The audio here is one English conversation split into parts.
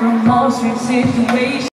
from most situations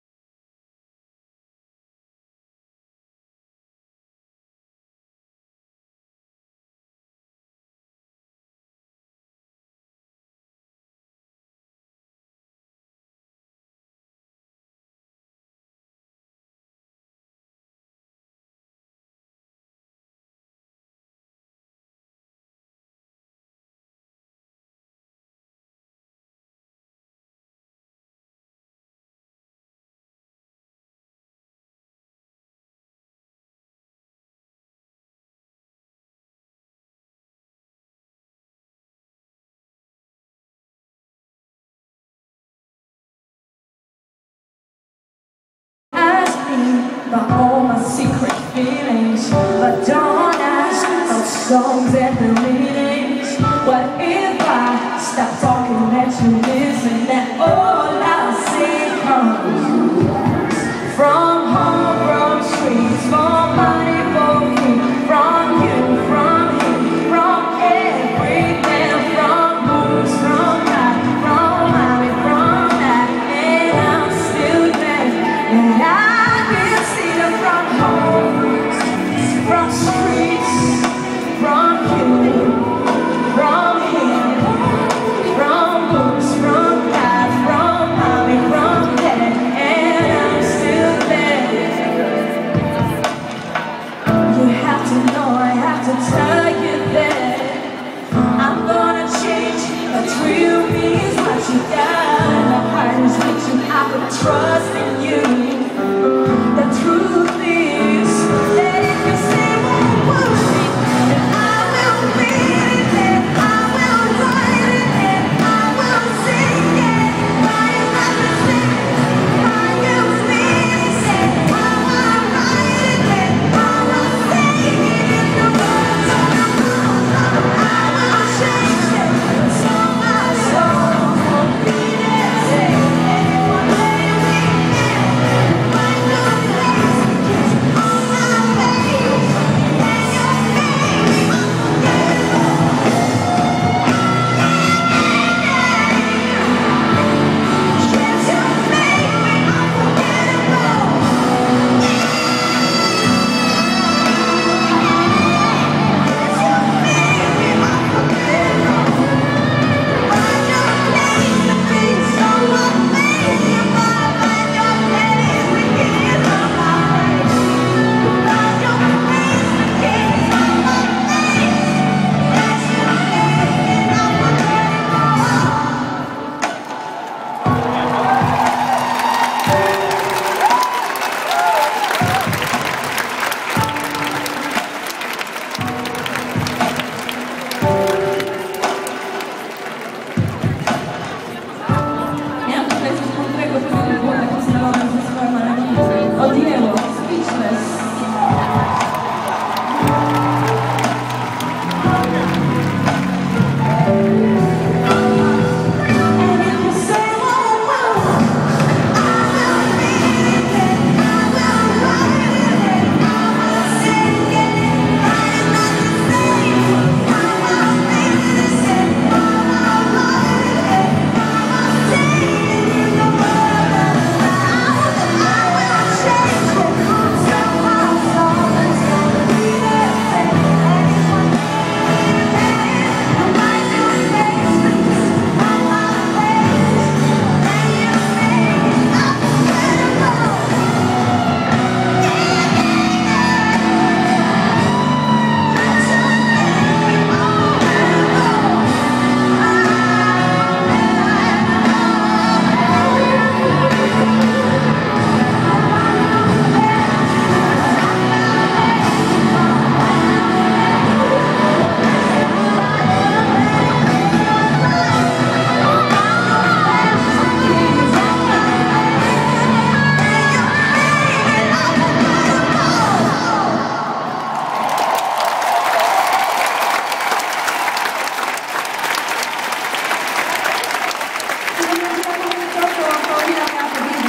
I all my secret feelings. But don't ask, songs and the try.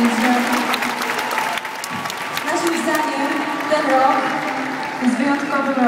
że naszym zdaniem ten rok jest wyjątkowym rok.